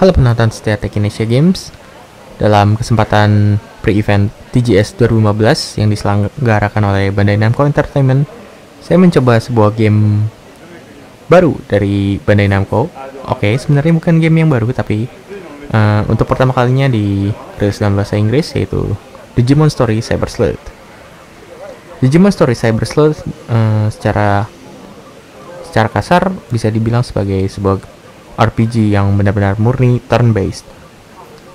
Halo penonton setia Tech Indonesia Games. Dalam kesempatan pre-event TGS 2015 yang diselenggarakan oleh Bandai Namco Entertainment Saya mencoba sebuah game baru dari Bandai Namco. Oke, sebenarnya bukan game yang baru tapi uh, untuk pertama kalinya di rilis dalam bahasa Inggris yaitu Digimon Story Cyber Sleuth. Digimon Story Cyber Sleuth uh, secara secara kasar bisa dibilang sebagai sebuah RPG yang benar-benar murni turn-based.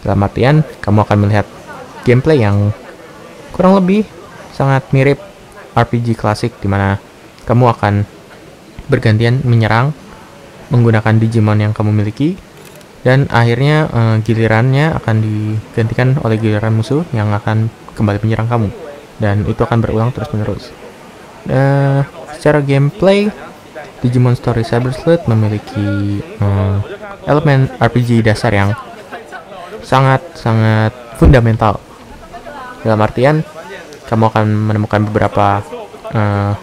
Dalam artian, kamu akan melihat gameplay yang kurang lebih sangat mirip RPG klasik di mana kamu akan bergantian menyerang menggunakan Digimon yang kamu miliki dan akhirnya uh, gilirannya akan digantikan oleh giliran musuh yang akan kembali menyerang kamu dan itu akan berulang terus-menerus. Uh, secara gameplay Digimon Story Cyber Sleuth memiliki um, elemen RPG dasar yang sangat-sangat fundamental. Dalam artian, kamu akan menemukan beberapa uh,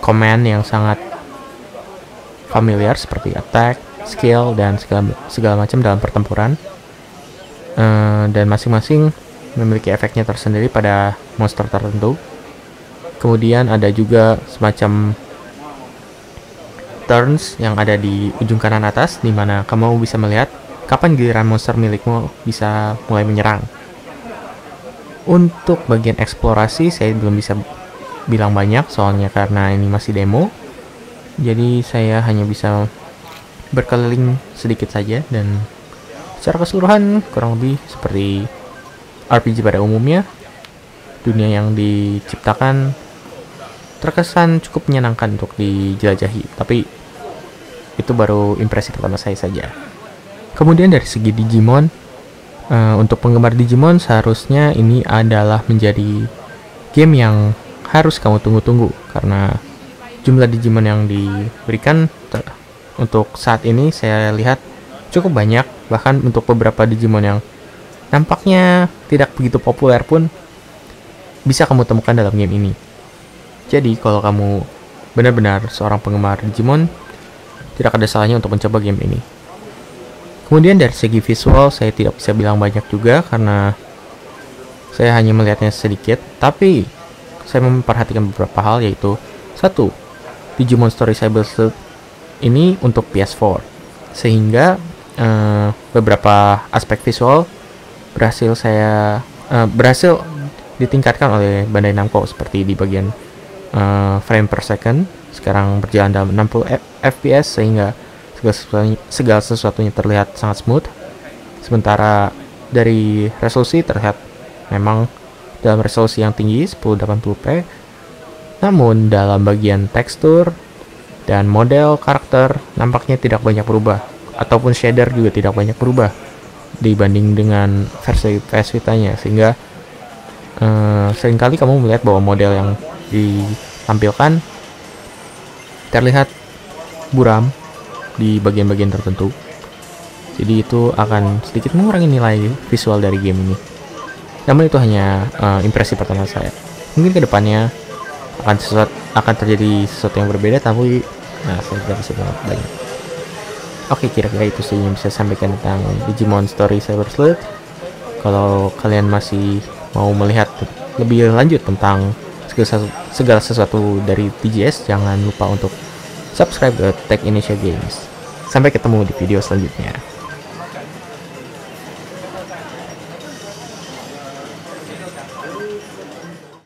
command yang sangat familiar seperti attack, skill, dan segala, segala macam dalam pertempuran. Uh, dan masing-masing memiliki efeknya tersendiri pada monster tertentu. Kemudian ada juga semacam turns yang ada di ujung kanan atas di mana kamu bisa melihat kapan giliran monster milikmu bisa mulai menyerang. Untuk bagian eksplorasi saya belum bisa bilang banyak soalnya karena ini masih demo. Jadi saya hanya bisa berkeliling sedikit saja dan secara keseluruhan kurang lebih seperti RPG pada umumnya. Dunia yang diciptakan terkesan cukup menyenangkan untuk dijelajahi, tapi itu baru impresi pertama saya saja. Kemudian dari segi Digimon, uh, untuk penggemar Digimon seharusnya ini adalah menjadi game yang harus kamu tunggu-tunggu karena jumlah Digimon yang diberikan untuk saat ini saya lihat cukup banyak bahkan untuk beberapa Digimon yang nampaknya tidak begitu populer pun bisa kamu temukan dalam game ini. Jadi kalau kamu benar-benar seorang penggemar Digimon, tidak ada salahnya untuk mencoba game ini. Kemudian dari segi visual saya tidak bisa bilang banyak juga karena saya hanya melihatnya sedikit, tapi saya memperhatikan beberapa hal yaitu satu, Digimon Story Cyber Sleuth ini untuk PS4 sehingga uh, beberapa aspek visual berhasil saya uh, berhasil ditingkatkan oleh Bandai Namco seperti di bagian uh, frame per second. Sekarang berjalan dalam 60 fps sehingga segala sesuatunya, segala sesuatunya terlihat sangat smooth. Sementara dari resolusi terlihat memang dalam resolusi yang tinggi 1080p namun dalam bagian tekstur dan model karakter nampaknya tidak banyak berubah. Ataupun shader juga tidak banyak berubah dibanding dengan versi PS Vita-nya sehingga uh, sering kali kamu melihat bahwa model yang ditampilkan terlihat buram di bagian-bagian tertentu. Jadi itu akan sedikit mengurangi nilai visual dari game ini. Namun itu hanya uh, impresi pertama saya. Mungkin ke depannya akan sesuatu akan terjadi sesuatu yang berbeda, tapi nah saya tidak bisa banyak. Oke, kira-kira itu saja yang bisa saya sampaikan tentang Digimon Story Cyber Sleuth. Kalau kalian masih mau melihat lebih lanjut tentang segala sesuatu dari TGS jangan lupa untuk subscribe ke Tech Indonesia Games. Sampai ketemu di video selanjutnya